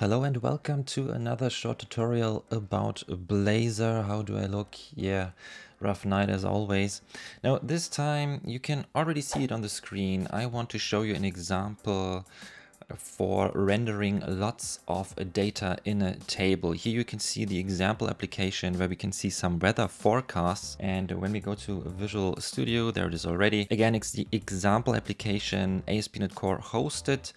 Hello and welcome to another short tutorial about Blazor. How do I look? Yeah, rough night as always. Now this time you can already see it on the screen. I want to show you an example for rendering lots of data in a table. Here you can see the example application where we can see some weather forecasts. And when we go to Visual Studio, there it is already. Again, it's the example application ASP.NET Core hosted.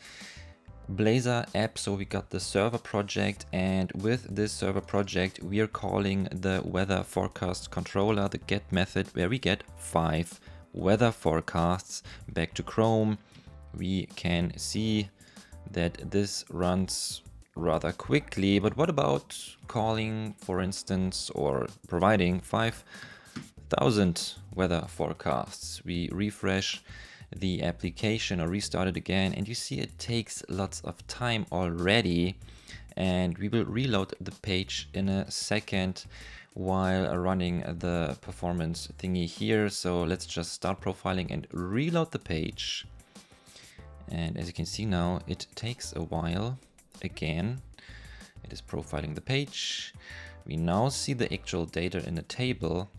Blazor app. So we got the server project and with this server project, we are calling the weather forecast controller, the get method where we get five weather forecasts back to Chrome. We can see that this runs rather quickly, but what about calling, for instance, or providing 5,000 weather forecasts? We refresh the application or restart it again and you see it takes lots of time already. And we will reload the page in a second while running the performance thingy here. So let's just start profiling and reload the page. And as you can see now it takes a while again. It is profiling the page. We now see the actual data in the table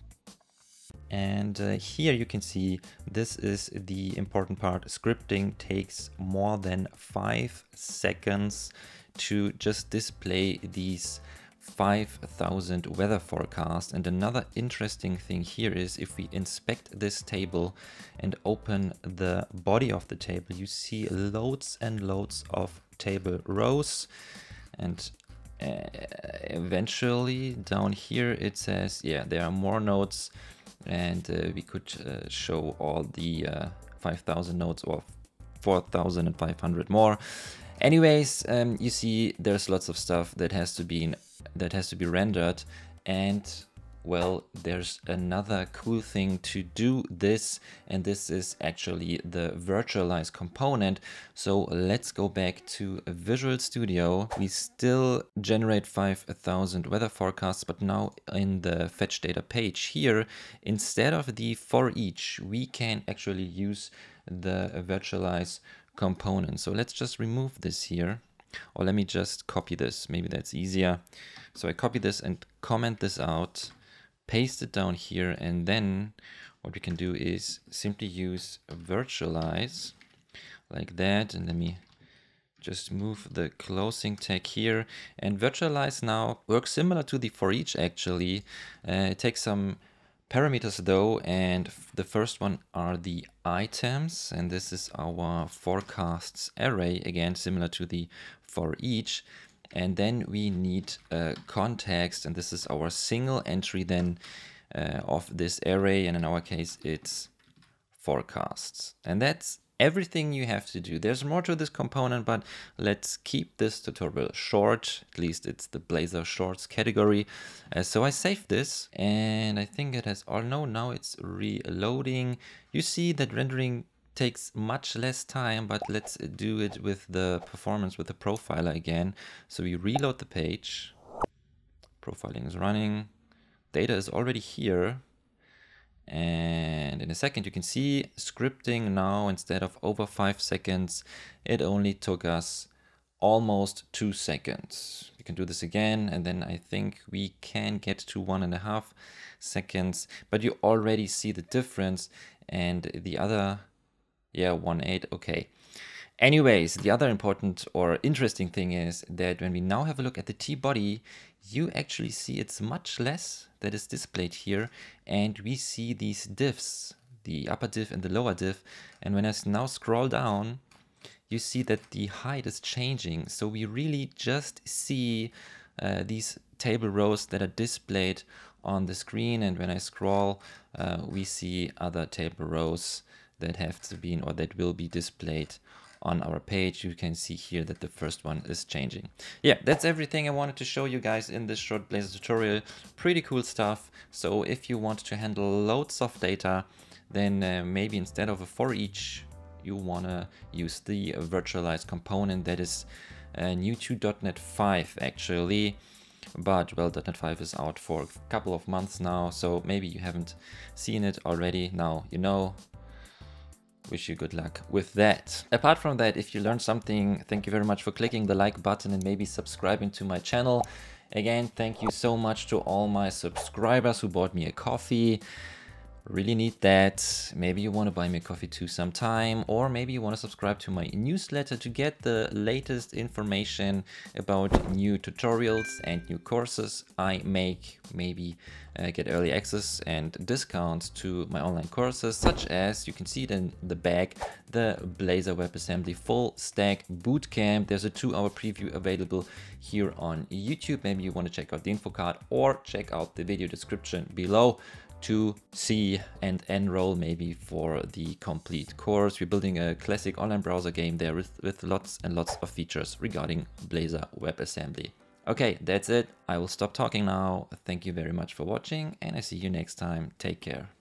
and uh, here you can see this is the important part. Scripting takes more than five seconds to just display these 5000 weather forecast. And another interesting thing here is if we inspect this table and open the body of the table, you see loads and loads of table rows. And uh, eventually down here it says, yeah, there are more nodes and uh, we could uh, show all the uh, 5000 nodes or 4500 more. Anyways um, you see there's lots of stuff that has to be in, that has to be rendered and well, there's another cool thing to do this, and this is actually the virtualize component. So let's go back to Visual Studio. We still generate 5000 weather forecasts, but now in the fetch data page here, instead of the for each, we can actually use the virtualize component. So let's just remove this here. Or let me just copy this, maybe that's easier. So I copy this and comment this out paste it down here and then what we can do is simply use virtualize like that. And let me just move the closing tag here. And virtualize now works similar to the for each actually. Uh, it takes some parameters though and the first one are the items. And this is our forecasts array again similar to the for each and then we need a context, and this is our single entry then uh, of this array. And in our case, it's forecasts. And that's everything you have to do. There's more to this component, but let's keep this tutorial short. At least it's the Blazor Shorts category. Uh, so I saved this and I think it has all, no, now it's reloading. You see that rendering takes much less time, but let's do it with the performance with the profiler again. So we reload the page. Profiling is running. Data is already here. And in a second, you can see scripting now, instead of over five seconds, it only took us almost two seconds. You can do this again, and then I think we can get to one and a half seconds, but you already see the difference. And the other yeah, 1.8, okay. Anyways, the other important or interesting thing is that when we now have a look at the T-body, you actually see it's much less that is displayed here. And we see these diffs, the upper diff and the lower diff. And when I now scroll down, you see that the height is changing. So we really just see uh, these table rows that are displayed on the screen. And when I scroll, uh, we see other table rows that have to be or that will be displayed on our page. You can see here that the first one is changing. Yeah, that's everything I wanted to show you guys in this short Blazor tutorial. Pretty cool stuff. So if you want to handle loads of data, then uh, maybe instead of a for each, you want to use the virtualized component that is uh, new to .NET 5 actually. But well, .NET 5 is out for a couple of months now, so maybe you haven't seen it already. Now you know wish you good luck with that. Apart from that, if you learned something, thank you very much for clicking the like button and maybe subscribing to my channel. Again, thank you so much to all my subscribers who bought me a coffee really need that. Maybe you want to buy me a coffee too sometime, or maybe you want to subscribe to my newsletter to get the latest information about new tutorials and new courses I make. Maybe uh, get early access and discounts to my online courses, such as you can see it in the back, the Blazor WebAssembly Full Stack Bootcamp. There's a two hour preview available here on YouTube. Maybe you want to check out the info card or check out the video description below to see and enroll maybe for the complete course. We're building a classic online browser game there with, with lots and lots of features regarding Blazor WebAssembly. Okay, that's it. I will stop talking now. Thank you very much for watching and I see you next time. Take care.